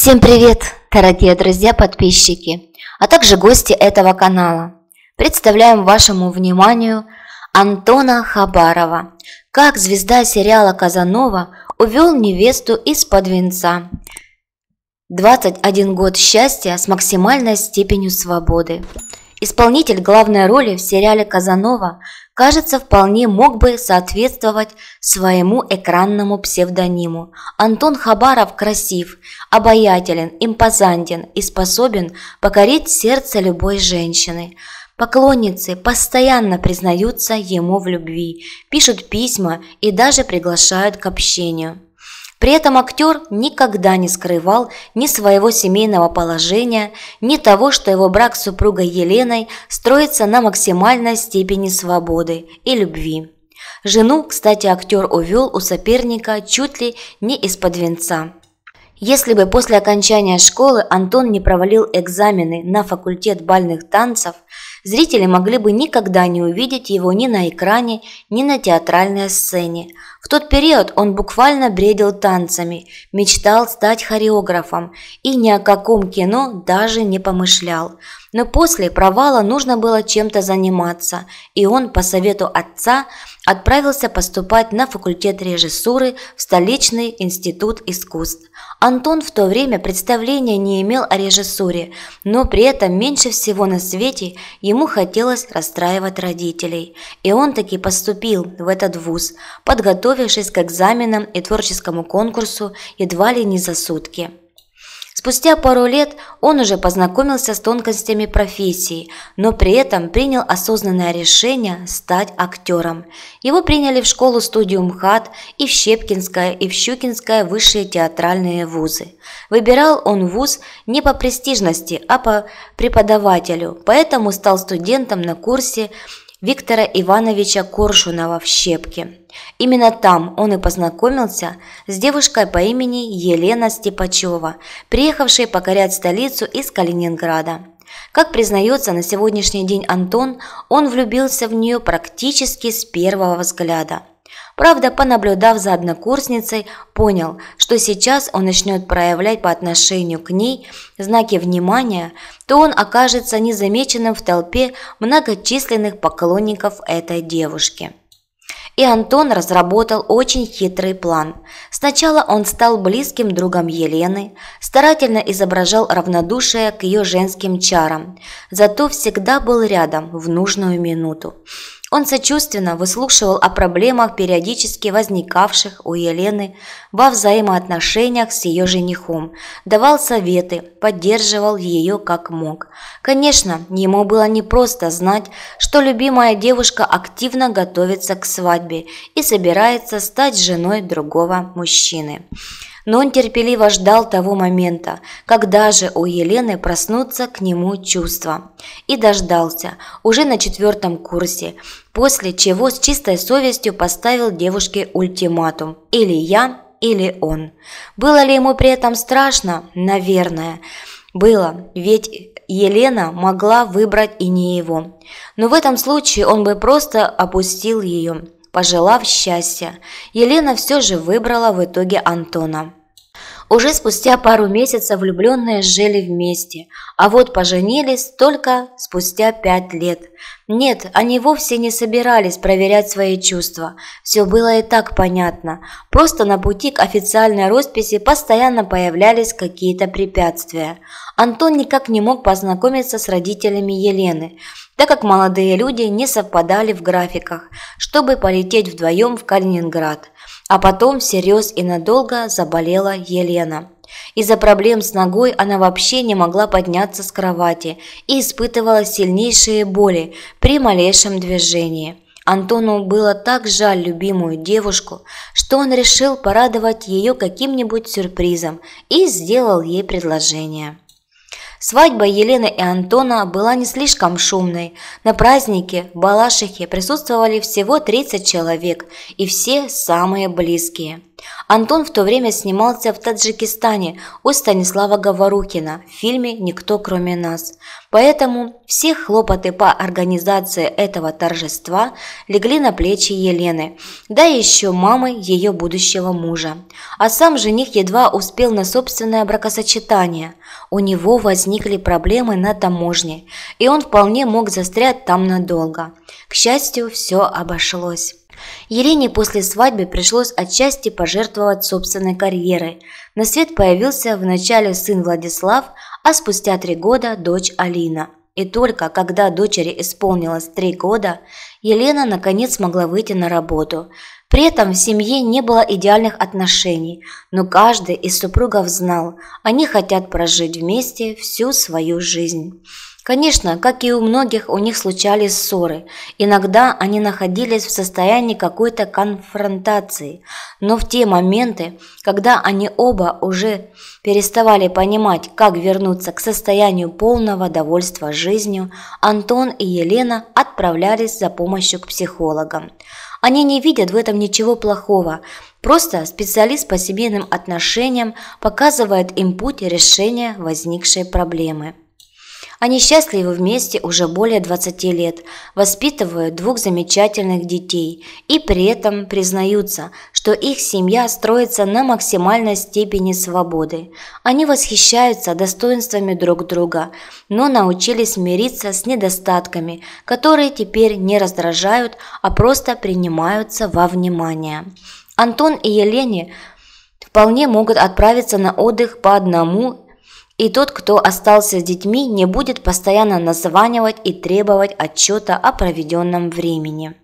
Всем привет, дорогие друзья-подписчики, а также гости этого канала. Представляем вашему вниманию Антона Хабарова, как звезда сериала «Казанова» увел невесту из-под венца. 21 год счастья с максимальной степенью свободы. Исполнитель главной роли в сериале «Казанова» кажется, вполне мог бы соответствовать своему экранному псевдониму. Антон Хабаров красив, обаятелен, импозантен и способен покорить сердце любой женщины. Поклонницы постоянно признаются ему в любви, пишут письма и даже приглашают к общению. При этом актер никогда не скрывал ни своего семейного положения, ни того, что его брак с супругой Еленой строится на максимальной степени свободы и любви. Жену, кстати, актер увел у соперника чуть ли не из-под венца. Если бы после окончания школы Антон не провалил экзамены на факультет бальных танцев, зрители могли бы никогда не увидеть его ни на экране, ни на театральной сцене. В тот период он буквально бредил танцами, мечтал стать хореографом и ни о каком кино даже не помышлял. Но после провала нужно было чем-то заниматься, и он по совету отца отправился поступать на факультет режиссуры в столичный институт искусств. Антон в то время представления не имел о режиссуре, но при этом меньше всего на свете ему хотелось расстраивать родителей. И он таки поступил в этот вуз, подготовившись к экзаменам и творческому конкурсу едва ли не за сутки. Спустя пару лет он уже познакомился с тонкостями профессии, но при этом принял осознанное решение стать актером. Его приняли в школу-студию МХАТ и в Щепкинское, и в Щукинское высшие театральные вузы. Выбирал он вуз не по престижности, а по преподавателю, поэтому стал студентом на курсе Виктора Ивановича Коршунова в Щепке. Именно там он и познакомился с девушкой по имени Елена Степачева, приехавшей покорять столицу из Калининграда. Как признается на сегодняшний день Антон, он влюбился в нее практически с первого взгляда. Правда, понаблюдав за однокурсницей, понял, что сейчас он начнет проявлять по отношению к ней знаки внимания, то он окажется незамеченным в толпе многочисленных поклонников этой девушки. И Антон разработал очень хитрый план. Сначала он стал близким другом Елены, старательно изображал равнодушие к ее женским чарам, зато всегда был рядом в нужную минуту. Он сочувственно выслушивал о проблемах, периодически возникавших у Елены во взаимоотношениях с ее женихом, давал советы, поддерживал ее как мог. Конечно, ему было непросто знать, что любимая девушка активно готовится к свадьбе и собирается стать женой другого мужчины но он терпеливо ждал того момента, когда же у Елены проснутся к нему чувства. И дождался, уже на четвертом курсе, после чего с чистой совестью поставил девушке ультиматум «или я, или он». Было ли ему при этом страшно? Наверное. Было, ведь Елена могла выбрать и не его. Но в этом случае он бы просто опустил ее пожелав счастья, Елена все же выбрала в итоге Антона. Уже спустя пару месяцев влюбленные жили вместе, а вот поженились только спустя пять лет. Нет, они вовсе не собирались проверять свои чувства. Все было и так понятно. Просто на пути к официальной росписи постоянно появлялись какие-то препятствия. Антон никак не мог познакомиться с родителями Елены, так как молодые люди не совпадали в графиках, чтобы полететь вдвоем в Калининград. А потом всерьез и надолго заболела Елена. Из-за проблем с ногой она вообще не могла подняться с кровати и испытывала сильнейшие боли при малейшем движении. Антону было так жаль любимую девушку, что он решил порадовать ее каким-нибудь сюрпризом и сделал ей предложение. Свадьба Елены и Антона была не слишком шумной. На празднике в Балашихе присутствовали всего 30 человек, и все самые близкие. Антон в то время снимался в Таджикистане у Станислава Говорухина в фильме «Никто кроме нас». Поэтому все хлопоты по организации этого торжества легли на плечи Елены, да еще мамы ее будущего мужа. А сам жених едва успел на собственное бракосочетание. У него возникли проблемы на таможне, и он вполне мог застрять там надолго. К счастью, все обошлось. Елене после свадьбы пришлось отчасти пожертвовать собственной карьерой. На свет появился вначале сын Владислав, а спустя три года дочь Алина. И только когда дочери исполнилось три года, Елена наконец смогла выйти на работу. При этом в семье не было идеальных отношений, но каждый из супругов знал, они хотят прожить вместе всю свою жизнь. Конечно, как и у многих, у них случались ссоры. Иногда они находились в состоянии какой-то конфронтации. Но в те моменты, когда они оба уже переставали понимать, как вернуться к состоянию полного довольства жизнью, Антон и Елена отправлялись за помощью к психологам. Они не видят в этом ничего плохого, просто специалист по семейным отношениям показывает им путь решения возникшей проблемы. Они счастливы вместе уже более 20 лет, воспитывают двух замечательных детей и при этом признаются, что их семья строится на максимальной степени свободы. Они восхищаются достоинствами друг друга, но научились мириться с недостатками, которые теперь не раздражают, а просто принимаются во внимание. Антон и Елене вполне могут отправиться на отдых по одному и тот, кто остался с детьми, не будет постоянно названивать и требовать отчета о проведенном времени.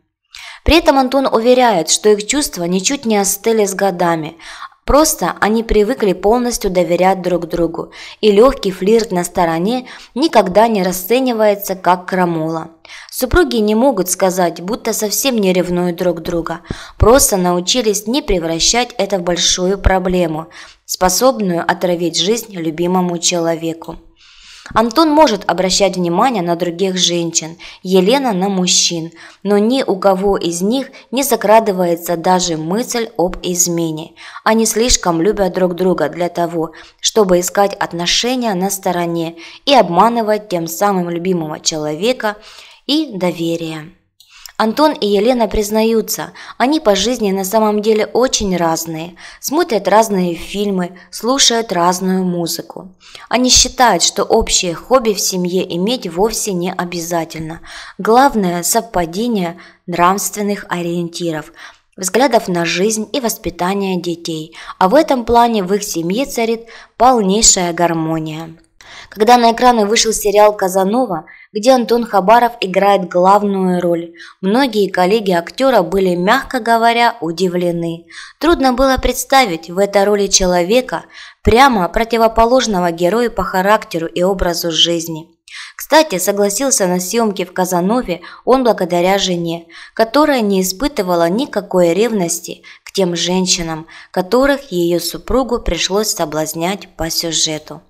При этом Антон уверяет, что их чувства ничуть не остыли с годами, Просто они привыкли полностью доверять друг другу, и легкий флирт на стороне никогда не расценивается как крамола. Супруги не могут сказать, будто совсем не ревнуют друг друга, просто научились не превращать это в большую проблему, способную отравить жизнь любимому человеку. Антон может обращать внимание на других женщин, Елена на мужчин, но ни у кого из них не закрадывается даже мысль об измене. Они слишком любят друг друга для того, чтобы искать отношения на стороне и обманывать тем самым любимого человека и доверие. Антон и Елена признаются, они по жизни на самом деле очень разные, смотрят разные фильмы, слушают разную музыку. Они считают, что общее хобби в семье иметь вовсе не обязательно. Главное – совпадение нравственных ориентиров, взглядов на жизнь и воспитание детей, а в этом плане в их семье царит полнейшая гармония. Когда на экраны вышел сериал «Казанова», где Антон Хабаров играет главную роль, многие коллеги актера были, мягко говоря, удивлены. Трудно было представить в этой роли человека, прямо противоположного герою по характеру и образу жизни. Кстати, согласился на съемки в Казанове он благодаря жене, которая не испытывала никакой ревности тем женщинам, которых ее супругу пришлось соблазнять по сюжету.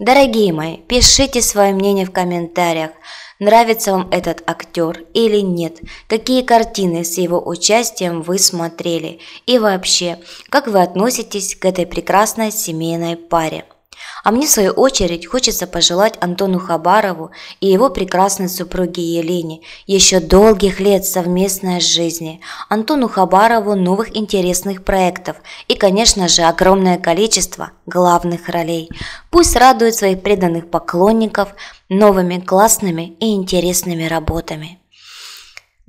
Дорогие мои, пишите свое мнение в комментариях, нравится вам этот актер или нет, какие картины с его участием вы смотрели и вообще, как вы относитесь к этой прекрасной семейной паре. А мне, в свою очередь, хочется пожелать Антону Хабарову и его прекрасной супруге Елене еще долгих лет совместной жизни, Антону Хабарову новых интересных проектов и, конечно же, огромное количество главных ролей. Пусть радует своих преданных поклонников новыми классными и интересными работами.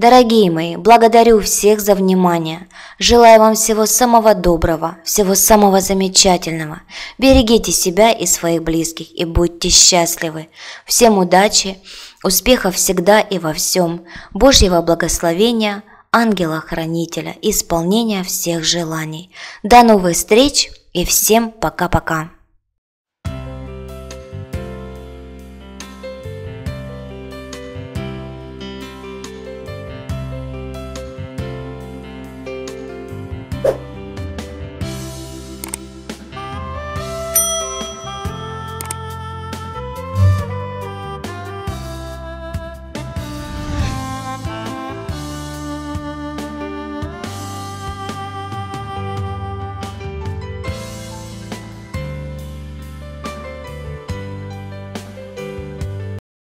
Дорогие мои, благодарю всех за внимание. Желаю вам всего самого доброго, всего самого замечательного. Берегите себя и своих близких и будьте счастливы. Всем удачи, успехов всегда и во всем, Божьего благословения, ангела-хранителя, исполнения всех желаний. До новых встреч и всем пока-пока.